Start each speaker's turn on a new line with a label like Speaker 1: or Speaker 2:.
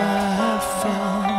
Speaker 1: I found